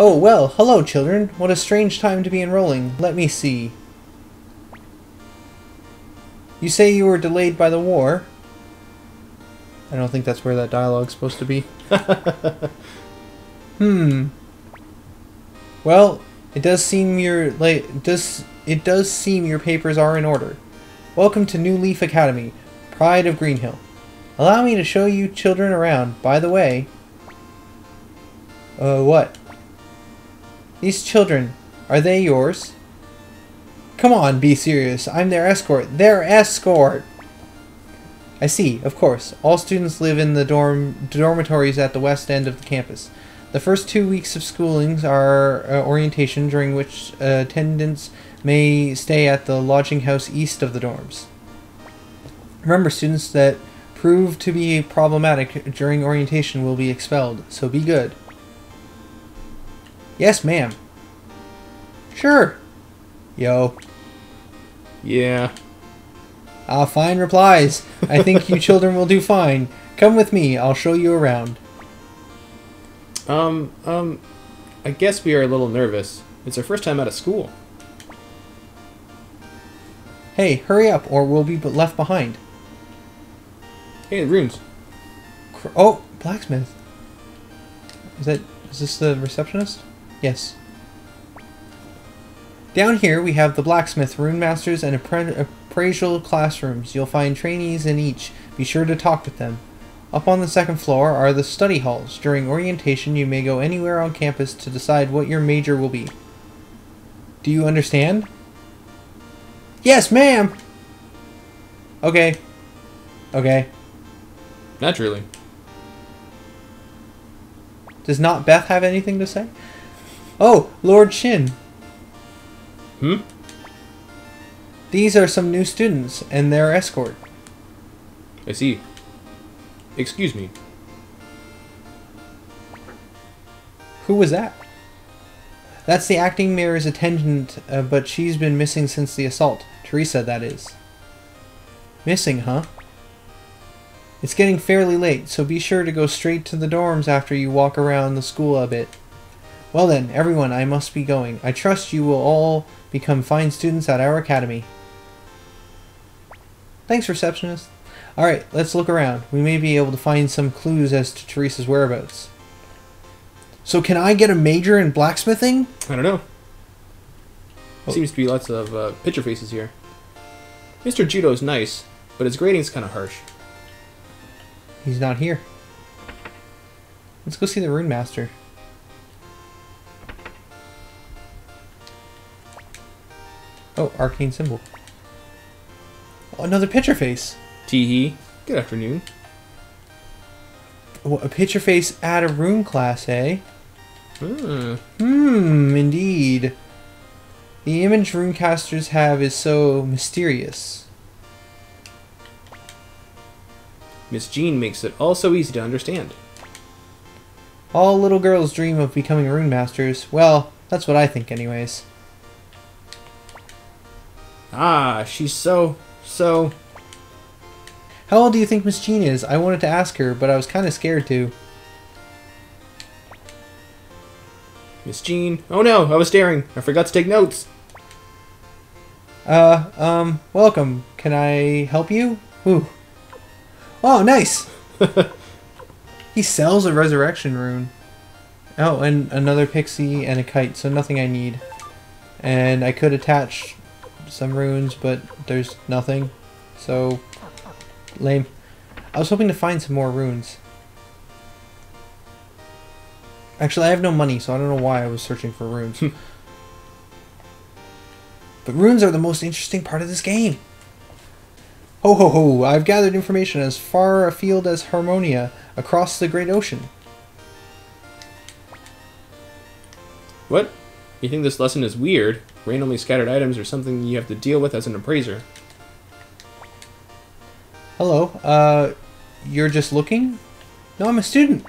Oh, well, hello, children. What a strange time to be enrolling. Let me see. You say you were delayed by the war. I don't think that's where that dialogue's supposed to be. hmm. Well, it does seem your like does it does seem your papers are in order. Welcome to New Leaf Academy, pride of Greenhill. Allow me to show you children around. By the way, uh, what? These children, are they yours? Come on, be serious. I'm their escort. Their escort! I see, of course. All students live in the dorm dormitories at the west end of the campus. The first two weeks of schoolings are uh, orientation, during which uh, attendants may stay at the lodging house east of the dorms. Remember, students that prove to be problematic during orientation will be expelled, so be good. Yes, ma'am. Sure. Yo. Yeah. Ah, fine replies. I think you children will do fine. Come with me, I'll show you around. Um, um, I guess we are a little nervous. It's our first time out of school. Hey, hurry up, or we'll be left behind. Hey, runes. Cr- Oh, blacksmith. Is that is this the receptionist? Yes. Down here we have the blacksmith, rune masters, and appre- appraisal classrooms. You'll find trainees in each. Be sure to talk with them. Up on the second floor are the study halls. During orientation, you may go anywhere on campus to decide what your major will be. Do you understand? Yes, ma'am. Okay. Okay. Naturally. Does not Beth have anything to say? Oh, Lord Shin. Hmm? These are some new students and their escort. I see. Excuse me. Who was that? That's the acting mirror's attendant, uh, but she's been missing since the assault. Teresa, that is. Missing, huh? It's getting fairly late, so be sure to go straight to the dorms after you walk around the school a bit. Well then, everyone, I must be going. I trust you will all become fine students at our academy. Thanks, receptionist. Alright, let's look around. We may be able to find some clues as to Teresa's whereabouts. So can I get a major in blacksmithing? I don't know. Oh. Seems to be lots of uh, picture faces here. Mr. Judo's nice, but his grading's kind of harsh. He's not here. Let's go see the rune master. Oh, arcane symbol. Oh, another picture face. Teehee. Good afternoon. Oh, a picture face at a rune class, eh? Hmm. Hmm, indeed. The image runecasters have is so mysterious. Miss Jean makes it all so easy to understand. All little girls dream of becoming rune masters. Well, that's what I think, anyways. Ah, she's so, so. How old do you think Miss Jean is? I wanted to ask her, but I was kind of scared to. Miss Jean. Oh no, I was staring. I forgot to take notes. Uh, um, welcome. Can I help you? Ooh. Oh, nice! he sells a resurrection rune. Oh, and another pixie and a kite, so nothing I need. And I could attach some runes, but there's nothing. So, lame. I was hoping to find some more runes. Actually, I have no money, so I don't know why I was searching for runes. Hmm. but runes are the most interesting part of this game. Ho ho ho, I've gathered information as far afield as Harmonia, across the great ocean. What? You think this lesson is weird? Randomly scattered items are something you have to deal with as an appraiser. Hello, uh, you're just looking? No, I'm a student.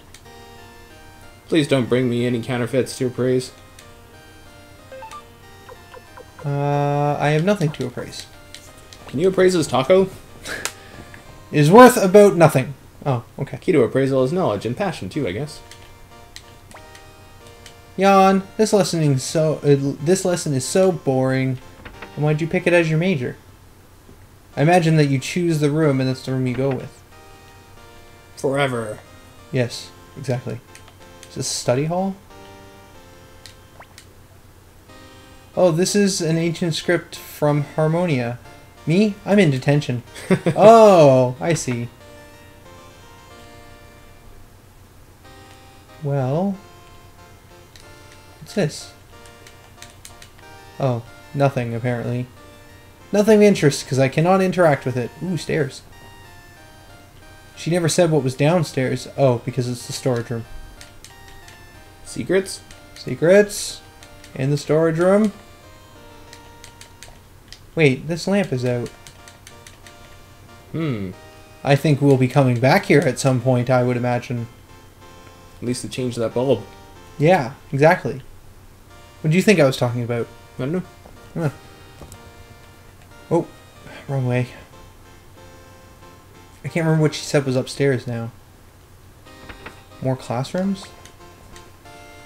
Please don't bring me any counterfeits to appraise. Uh, I have nothing to appraise. Can you appraise this taco? is worth about nothing. Oh, okay. Key to appraisal is knowledge and passion too, I guess. Yawn. This lesson is so. Uh, this lesson is so boring. And why'd you pick it as your major? I imagine that you choose the room and that's the room you go with. Forever. Yes, exactly. Is this a study hall? Oh, this is an ancient script from Harmonia. Me? I'm in detention. oh, I see. Well, what's this? Oh, nothing apparently. Nothing of interest because I cannot interact with it. Ooh, stairs. She never said what was downstairs. Oh, because it's the storage room. Secrets? Secrets in the storage room. Wait, this lamp is out. Hmm. I think we'll be coming back here at some point, I would imagine. At least they changed that bulb. Yeah, exactly. What do you think I was talking about? I don't know. Oh, wrong way. I can't remember what she said was upstairs now. More classrooms?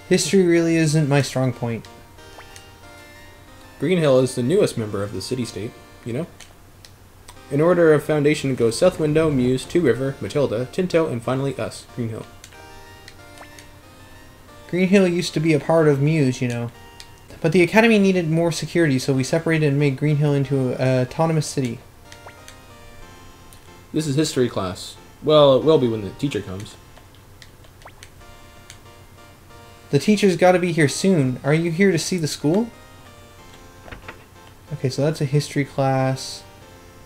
History really isn't my strong point. Greenhill is the newest member of the city-state, you know? In order of foundation goes South Window, Muse, Two River, Matilda, Tinto, and finally us, Greenhill. Green Hill used to be a part of Muse, you know. But the Academy needed more security, so we separated and made Greenhill into an autonomous city. This is history class. Well, it will be when the teacher comes. The teacher's got to be here soon. Are you here to see the school? Okay, so that's a history class.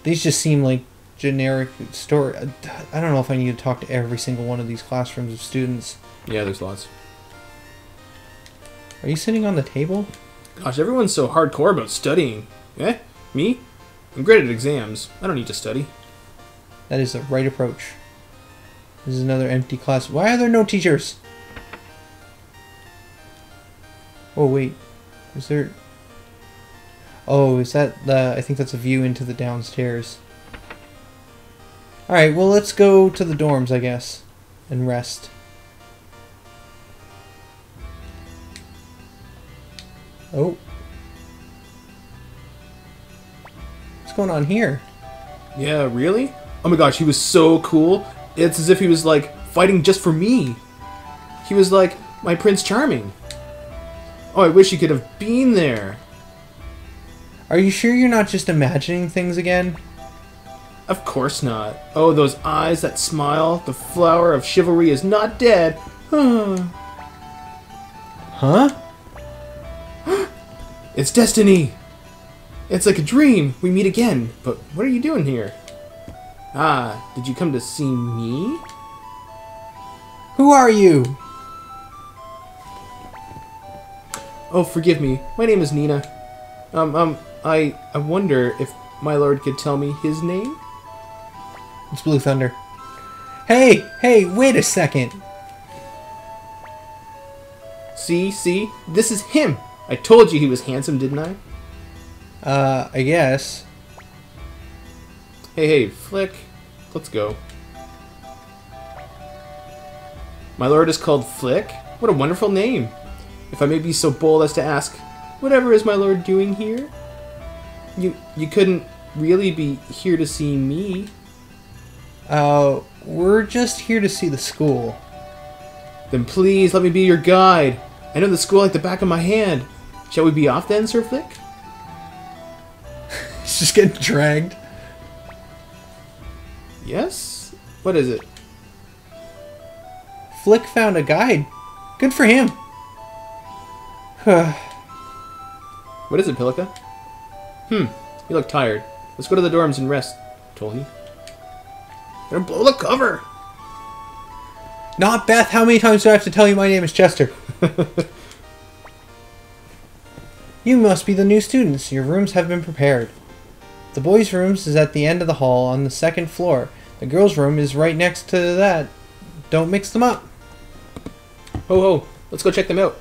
These just seem like generic story. I don't know if I need to talk to every single one of these classrooms of students. Yeah, there's lots. Are you sitting on the table? Gosh, everyone's so hardcore about studying. Eh? Me? I'm great at exams. I don't need to study. That is the right approach. This is another empty class. Why are there no teachers? Oh, wait. Is there... Oh, is that the... I think that's a view into the downstairs. Alright, well, let's go to the dorms, I guess. And rest. Oh. What's going on here? Yeah, really? Oh my gosh, he was so cool. It's as if he was like fighting just for me. He was like my Prince Charming. Oh, I wish he could have been there. Are you sure you're not just imagining things again? Of course not. Oh, those eyes, that smile, the flower of chivalry is not dead. Huh? It's destiny. It's like a dream. We meet again. But what are you doing here? Ah, did you come to see me? Who are you? Oh, forgive me. My name is Nina. Um, um, I, I wonder if my lord could tell me his name? It's Blue Thunder. Hey, hey, wait a second. See, see? This is him! I told you he was handsome, didn't I? Uh, I guess. Hey, hey, Flik. Let's go. My lord is called Flik? What a wonderful name. If I may be so bold as to ask, whatever is my lord doing here? You you couldn't really be here to see me. Uh, we're just here to see the school. Then please let me be your guide. I know the school like the back of my hand. Shall we be off then, Sir Flik? He's just getting dragged. Yes? What is it? Flik found a guide. Good for him. What is it, Pilika? Hmm, you look tired. Let's go to the dorms and rest, told he. Gonna blow the cover! Not Beth, how many times do I have to tell you my name is Chester? you must be the new students. Your rooms have been prepared. The boys' rooms is at the end of the hall on the second floor. The girls' room is right next to that. Don't mix them up. Ho ho, let's go check them out.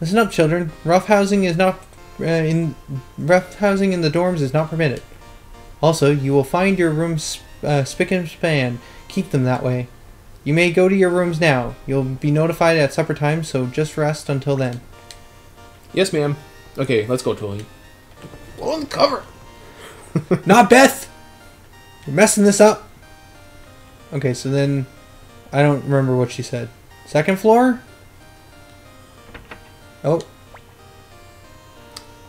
Listen up, children. Rough housing is not uh, in rough housing in the dorms is not permitted. Also, you will find your rooms uh, spick and span. Keep them that way. You may go to your rooms now. You'll be notified at supper time, so just rest until then. Yes, ma'am. Okay, let's go, Tully. Blow on the cover. Not Beth! You're messing this up. Okay, so then I don't remember what she said. Second floor? Oh,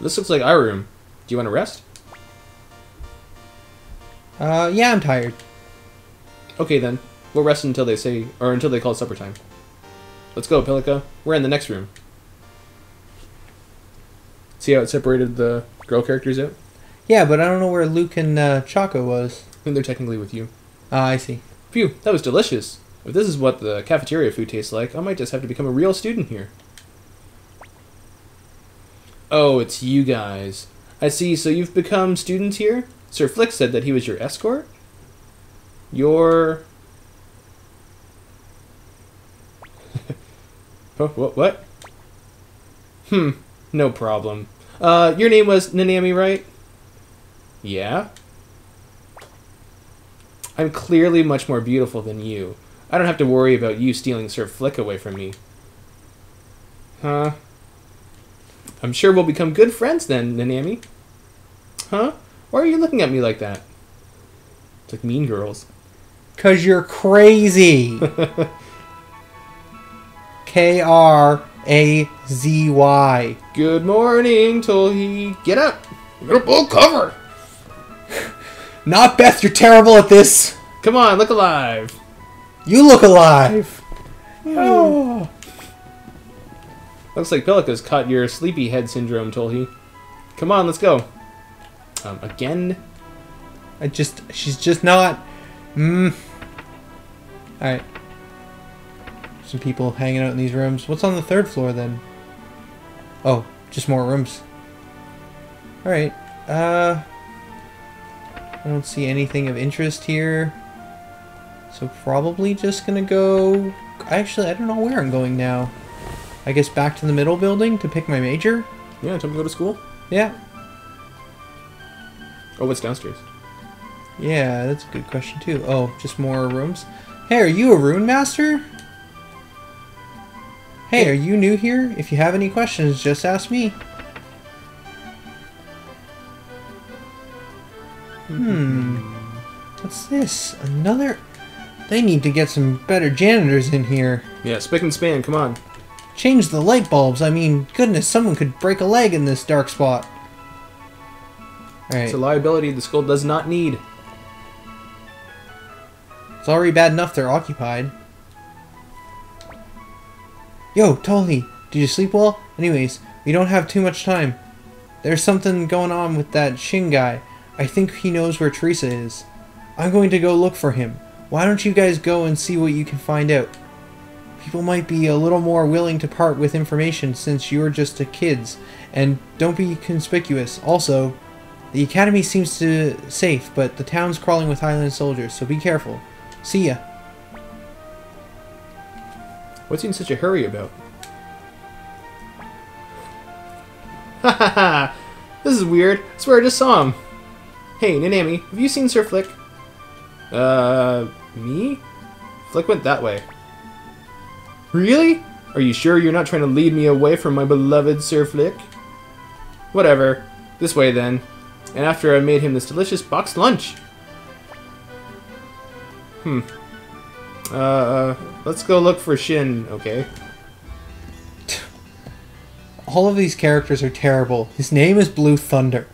This looks like our room. Do you want to rest? uh, yeah, I'm tired. Okay, then. We'll rest until they say, or until they call supper time. Let's go, Pilika. We're in the next room. See how it separated the girl characters out? Yeah, but I don't know where Luke and uh, Choco was. I think they're technically with you. Ah, I see. Phew, that was delicious. If this is what the cafeteria food tastes like, I might just have to become a real student here. Oh, it's you guys. I see, so you've become students here? Sir Flik said that he was your escort? Your... oh, what, what? Hmm, no problem. Uh, your name was Nanami, right? Yeah? I'm clearly much more beautiful than you. I don't have to worry about you stealing Sir Flik away from me. Huh? I'm sure we'll become good friends then, Nanami. Huh? Why are you looking at me like that? It's like mean girls. Cause you're crazy. K R A Z Y. Good morning, Tolhi. Get up! We're gonna blow cover! Not Beth, you're terrible at this. Come on, look alive! You look alive. Oh. Looks like Pilika's caught your sleepyhead syndrome, Tolhi. Come on, let's go. Um, again? I just, she's just not. Mm. All right. Some people hanging out in these rooms. What's on the third floor then? Oh, just more rooms. All right. Uh, I don't see anything of interest here. So probably just gonna go. Actually, I don't know where I'm going now. I guess back to the middle building to pick my major. Yeah, time to go to school? Yeah. Oh, what's downstairs? Yeah, that's a good question too. Oh, just more rooms. Hey, are you a rune master? Hey, are you new here? If you have any questions, just ask me. Hmm. What's this? Another. They need to get some better janitors in here. Yeah, spick and span, come on. Change the light bulbs. I mean, goodness, someone could break a leg in this dark spot. Alright. It's a liability the school does not need. It's already bad enough they're occupied. Yo, Tolly, did you sleep well? Anyways, we don't have too much time. There's something going on with that Shin guy. I think he knows where Teresa is. I'm going to go look for him. Why don't you guys go and see what you can find out? People might be a little more willing to part with information since you're just a kids, and don't be conspicuous. Also, the academy seems to safe, but the town's crawling with Highland soldiers, so be careful. See ya. What's he in such a hurry about? Ha ha ha! This is weird. I swear I just saw him. Hey, Nanami, have you seen Sir Flik? Uh, me? Flik went that way. Really? Are you sure you're not trying to lead me away from my beloved Sir Flik? Whatever. This way then. And after I made him this delicious boxed lunch. Hmm. Uh, let's go look for Shin, okay? All of these characters are terrible. His name is Blue Thunder.